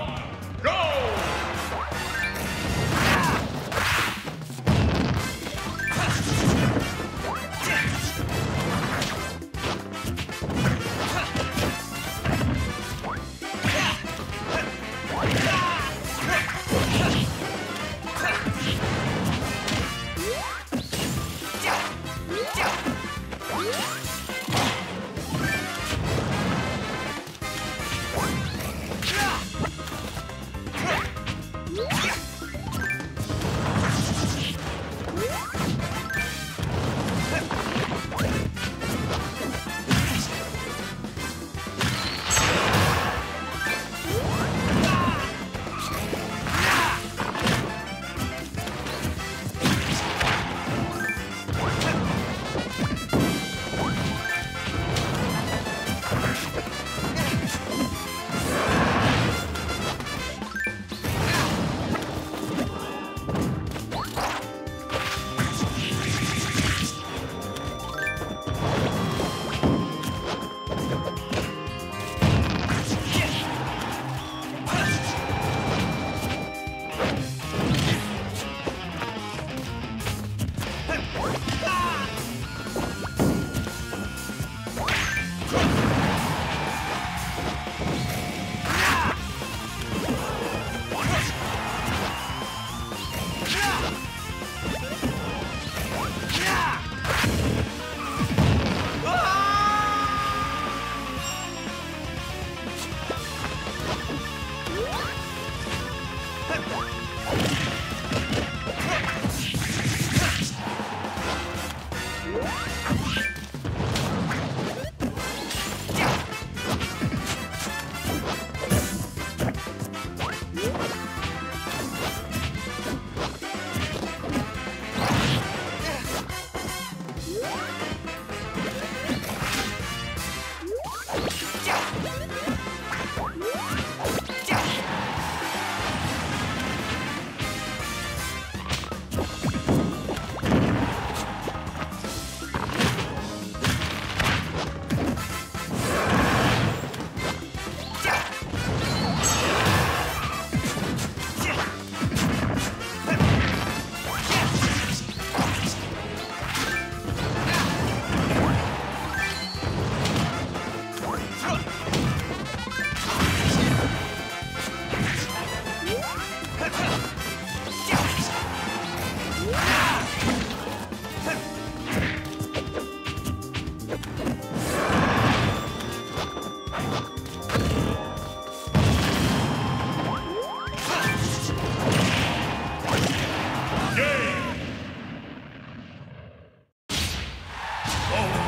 one,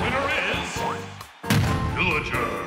winner is Villager.